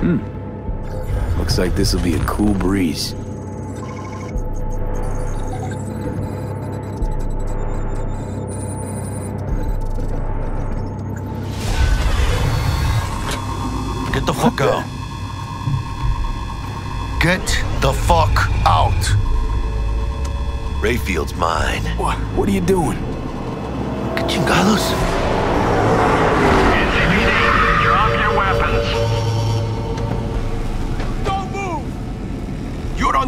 Hmm. Looks like this'll be a cool breeze. Get the fuck out. Get the fuck out. Rayfield's mine. What? What are you doing? Chingados?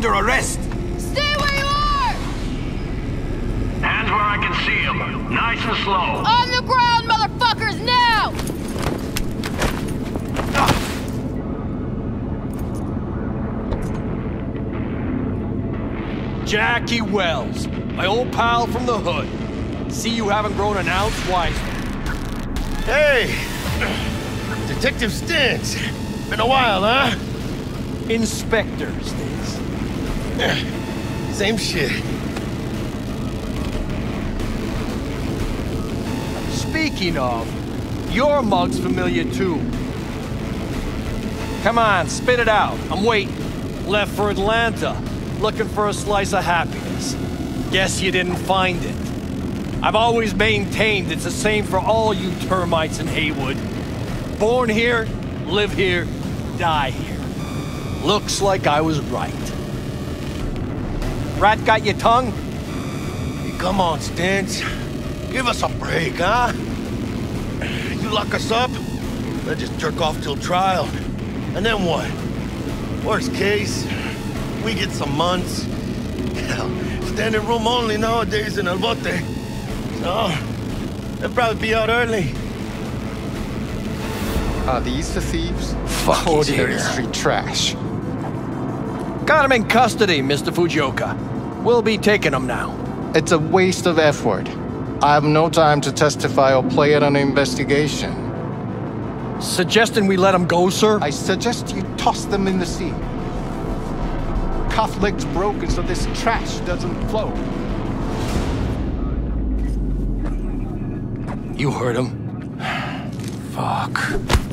Under arrest! Stay where you are! Hands where I can see them. Nice and slow. On the ground, motherfuckers, now! Jackie Wells, my old pal from the hood. See you haven't grown an ounce wiser. Hey! Detective Stintz. Been a while, huh? Inspector Stintz. Same shit. Speaking of, your mug's familiar too. Come on, spit it out. I'm waiting. Left for Atlanta, looking for a slice of happiness. Guess you didn't find it. I've always maintained it's the same for all you termites in Heywood. Born here, live here, die here. Looks like I was right. Rat got your tongue? Hey, come on, Stintz. Give us a break, huh? You lock us up, then just jerk off till trial. And then what? Worst case, we get some months. Hell, standing room only nowadays in El Bote. So, they'll probably be out early. Are these the thieves? Fuck Ordinary yeah. street trash. Got him in custody, Mr. Fujioka. We'll be taking them now. It's a waste of effort. I have no time to testify or play it on an investigation. Suggesting we let them go, sir? I suggest you toss them in the sea. Cuff leg's broken so this trash doesn't flow. You heard him. Fuck.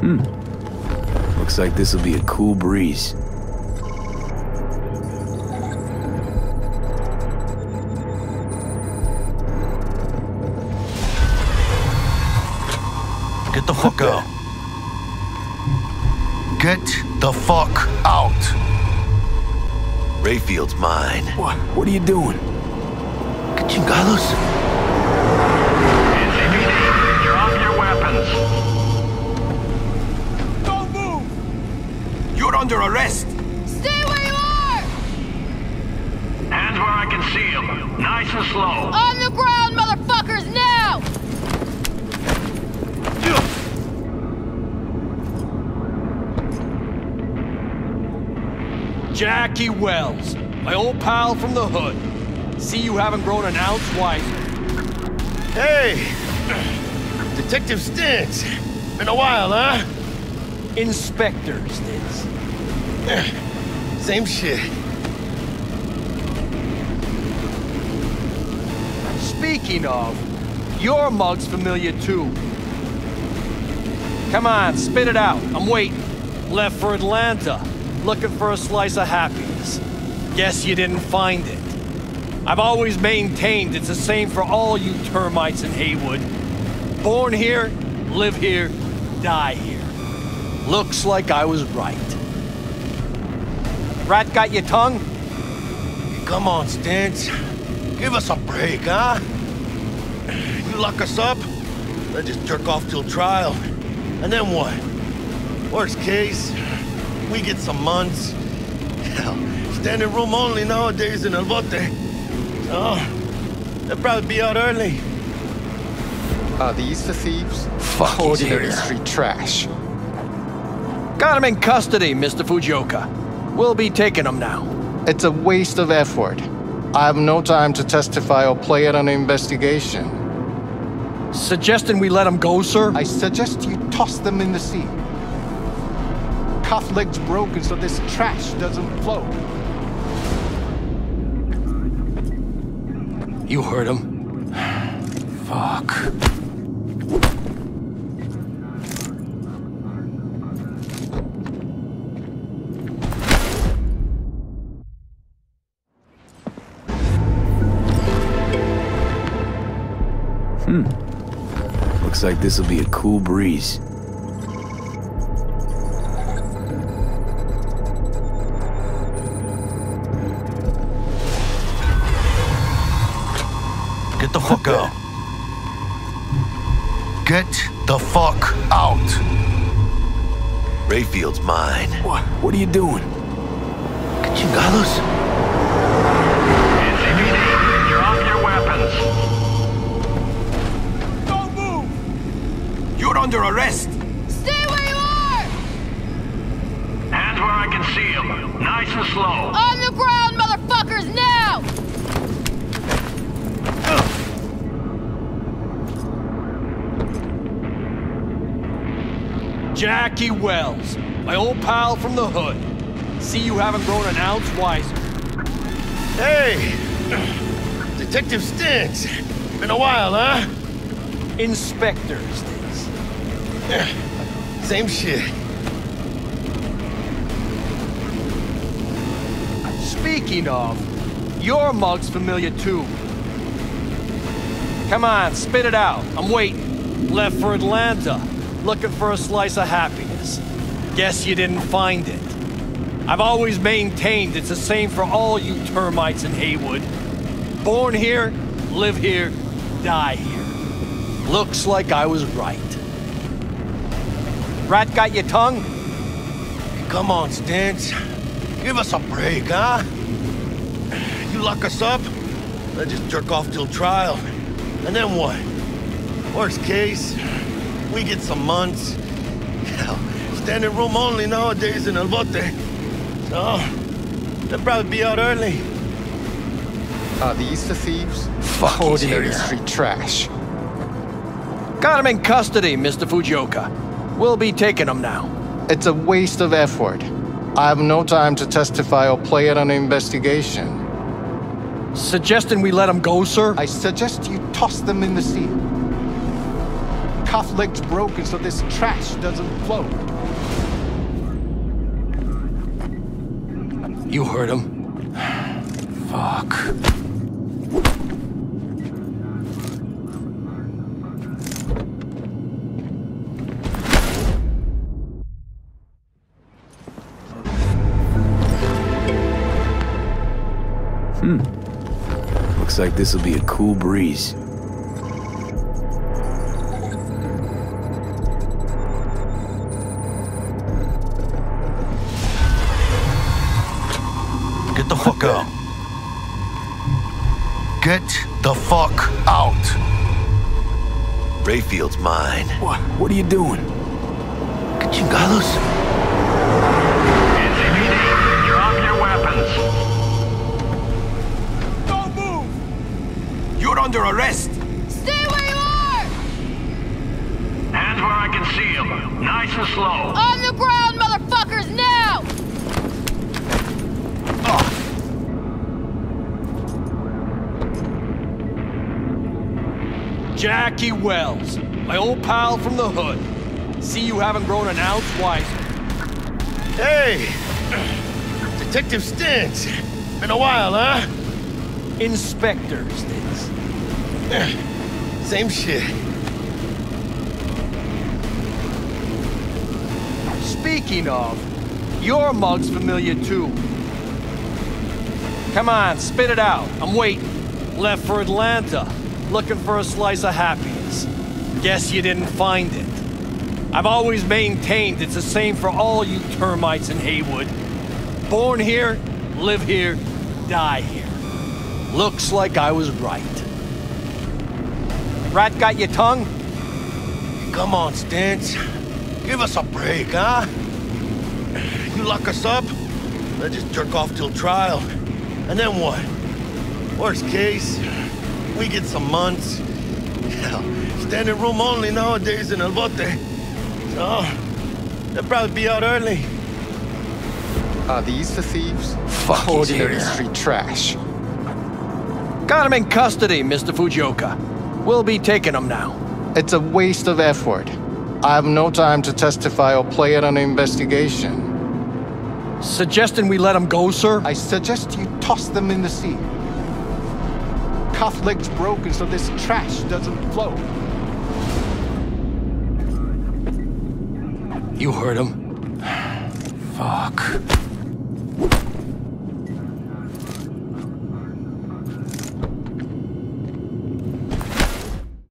Hmm. Looks like this'll be a cool breeze. Get the fuck out. Get the fuck out. Rayfield's mine. What? What are you doing? Que chingados? Under arrest! Stay where you are! Hands where I can see them. Nice and slow. On the ground, motherfuckers, now! Jackie Wells, my old pal from the hood. See you haven't grown an ounce wiser. Hey! Detective Stintz. Been a while, huh? Inspector Stintz. Same shit. Speaking of, your mug's familiar too. Come on, spit it out. I'm waiting. Left for Atlanta, looking for a slice of happiness. Guess you didn't find it. I've always maintained it's the same for all you termites in Heywood. Born here, live here, die here. Looks like I was right. Rat got your tongue? Come on, Stintz. Give us a break, huh? You lock us up, then just jerk off till trial. And then what? Worst case, we get some months. Hell, standing room only nowadays in El Bote. So, they'll probably be out early. Are these the thieves? Fuck Ordinary street trash. Got him in custody, Mr. Fujioka. We'll be taking them now. It's a waste of effort. I have no time to testify or play at an investigation. Suggesting we let them go, sir? I suggest you toss them in the sea. Cuff leg's broken so this trash doesn't flow. You heard him. Fuck. Hmm. Looks like this'll be a cool breeze. Get the fuck out. Get the fuck out. Rayfield's mine. What? What are you doing? Que chingados? You're under arrest! Stay where you are! Hands where I can see them. Nice and slow. On the ground, motherfuckers, now! Jackie Wells, my old pal from the hood. See you haven't grown an ounce wiser. Hey! Detective Stintz. Been a while, huh? Inspector Stintz. Same shit. Speaking of, your mug's familiar too. Come on, spit it out. I'm waiting. Left for Atlanta, looking for a slice of happiness. Guess you didn't find it. I've always maintained it's the same for all you termites in Heywood. Born here, live here, die here. Looks like I was right. Rat got your tongue? Come on, Stintz. Give us a break, huh? You lock us up, I just jerk off till trial. And then what? Worst case, we get some months. Hell, standing room only nowadays in El Bote. So, they'll probably be out early. Are these the thieves? Fuck, he's Ordinary here. street trash. Got him in custody, Mr. Fujioka. We'll be taking them now. It's a waste of effort. I have no time to testify or play at an investigation. Suggesting we let them go, sir? I suggest you toss them in the sea. Cuff leg's broken so this trash doesn't float. You heard him. Fuck. Hmm. Looks like this'll be a cool breeze. Get the fuck out. Get the fuck out. Rayfield's mine. What? What are you doing? Chingados? You're under arrest! Stay where you are! Hands where I can see them. Nice and slow. On the ground, motherfuckers, now! Jackie Wells, my old pal from the hood. See you haven't grown an ounce wiser. Hey! Detective Stintz. Been a while, huh? Inspector Stintz. Same shit. Speaking of, your mug's familiar too. Come on, spit it out. I'm waiting. Left for Atlanta, looking for a slice of happiness. Guess you didn't find it. I've always maintained it's the same for all you termites in Heywood. Born here, live here, die here. Looks like I was right. Rat got your tongue? Come on, Stintz. Give us a break, huh? You lock us up, I just jerk off till trial. And then what? Worst case, we get some months. Hell, standing room only nowadays in El Bote. So, they'll probably be out early. Are these the thieves? Fuck, he's Ordinary street trash. Got him in custody, Mr. Fujioka. We'll be taking him now. It's a waste of effort. I have no time to testify or play it on an investigation. Suggesting we let him go, sir? I suggest you toss them in the sea. Cuff leg's broken so this trash doesn't flow. You heard him. Fuck.